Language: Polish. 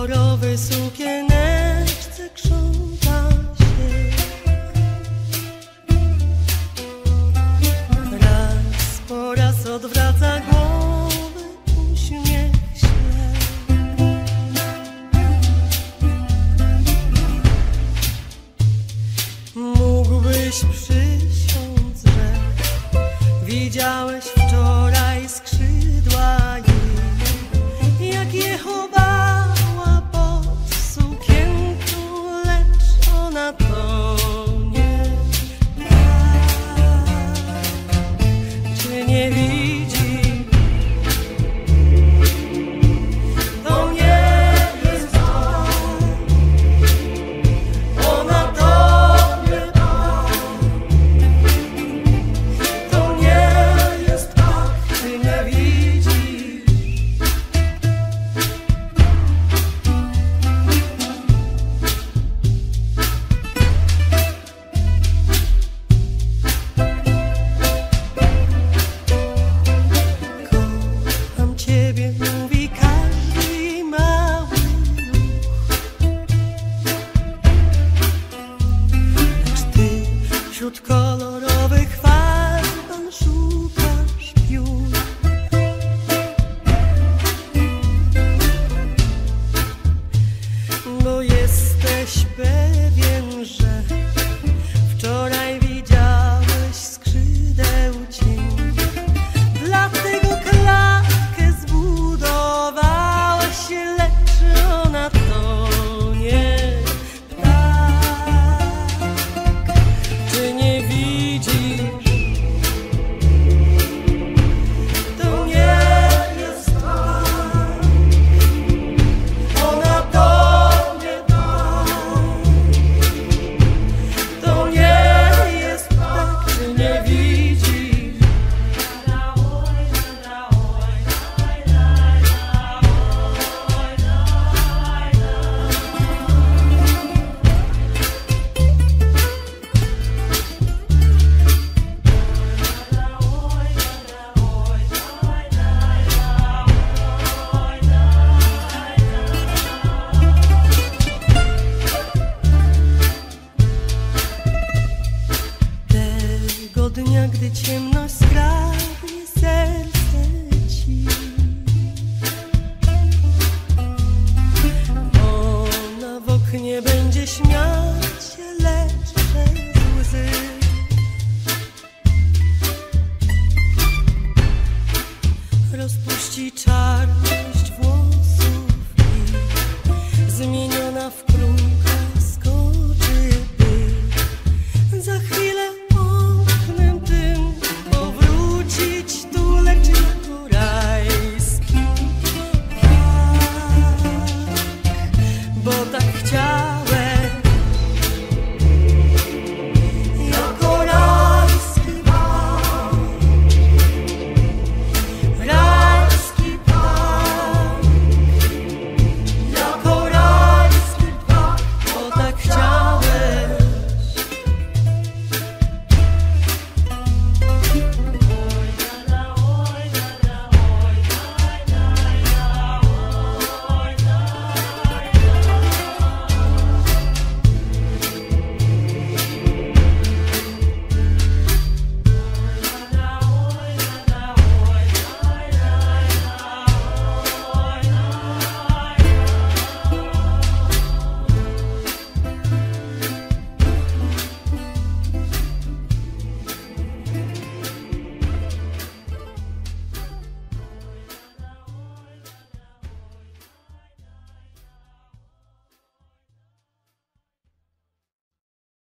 kolorowy sukieneczce krząta się. Raz po raz odwraca głowy, uśmiech się. Mógłbyś przysiąc, że widziałeś wczoraj. gdy ciemność skradnie serce ci. Ona w oknie będzie śmiać się, lecz przez łzy. Rozpuści czarność włosów i zmieniona w król.